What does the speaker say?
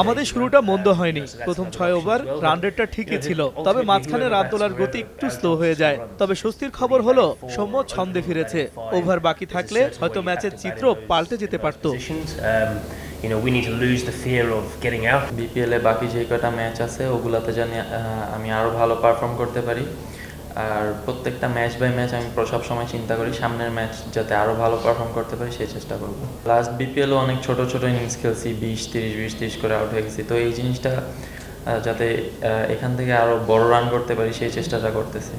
আমাদের শুরুটা মন্দ হয়নি। প্রথম ছয় ওভার রান রেটটা ঠিকই ছিল। তবে মাঝখানে রান তোলার গতি একটু স্লো হয়ে যায়। তবে স্বস্তির খবর হলো সৌম্য ছন্দে ফিরেছে। ওভার বাকি থাকলে হয়তো ম্যাচের চিত্র পাল্টে যেতে পারত। um, you know, we need to lose the fear of getting out. বিপিএলে বাকি যে কটা ম্যাচ আছে ওগুলাতে জানি আমি আরও ভালো পারফর্ম করতে পারি। আর প্রত্যেকটা ম্যাচ বাই ম্যাচ আমি সব সময় চিন্তা করি সামনের ম্যাচ যাতে আরও ভালো পারফর্ম করতে পারি, সেই চেষ্টা করব। লাস্ট বিপিএলও অনেক ছোট ছোট ইনিংস খেলছি, বিশ, তিরিশ বিশ, তিরিশ করে আউট হয়ে গেছি। তো এই জিনিসটা যাতে এখান থেকে আরও বড় রান করতে পারি, সেই চেষ্টাটা করতেছি।